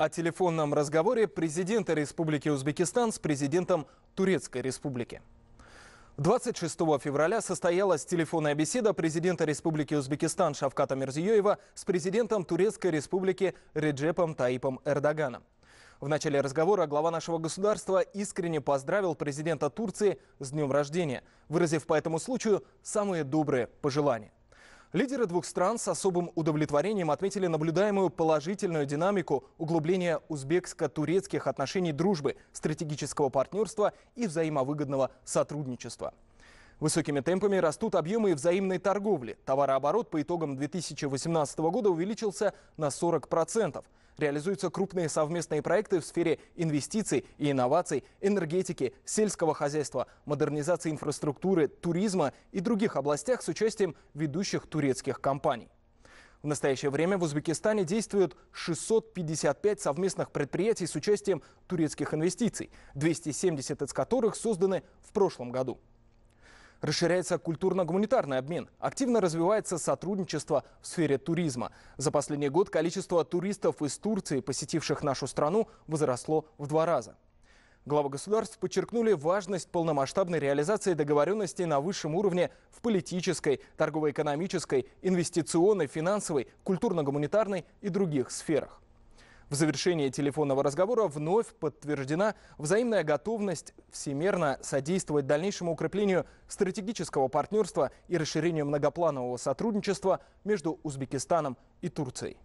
О телефонном разговоре президента Республики Узбекистан с президентом Турецкой Республики. 26 февраля состоялась телефонная беседа президента Республики Узбекистан Шавката Мирзиёева с президентом Турецкой Республики Реджепом Таипом Эрдоганом. В начале разговора глава нашего государства искренне поздравил президента Турции с днем рождения, выразив по этому случаю самые добрые пожелания. Лидеры двух стран с особым удовлетворением отметили наблюдаемую положительную динамику углубления узбекско-турецких отношений дружбы, стратегического партнерства и взаимовыгодного сотрудничества. Высокими темпами растут объемы взаимной торговли. Товарооборот по итогам 2018 года увеличился на 40%. Реализуются крупные совместные проекты в сфере инвестиций и инноваций, энергетики, сельского хозяйства, модернизации инфраструктуры, туризма и других областях с участием ведущих турецких компаний. В настоящее время в Узбекистане действуют 655 совместных предприятий с участием турецких инвестиций, 270 из которых созданы в прошлом году. Расширяется культурно-гуманитарный обмен. Активно развивается сотрудничество в сфере туризма. За последний год количество туристов из Турции, посетивших нашу страну, возросло в два раза. Главы государств подчеркнули важность полномасштабной реализации договоренностей на высшем уровне в политической, торгово-экономической, инвестиционной, финансовой, культурно-гуманитарной и других сферах. В завершении телефонного разговора вновь подтверждена взаимная готовность всемерно содействовать дальнейшему укреплению стратегического партнерства и расширению многопланового сотрудничества между Узбекистаном и Турцией.